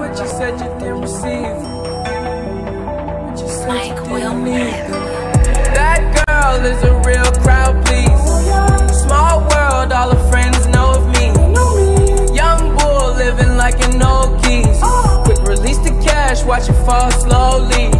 what you said you didn't receive. What you said Mike you didn't need. That girl is a real crowd, please. Small world, all her friends know of me. Young bull living like an old geese. Quick release the cash, watch it fall slowly.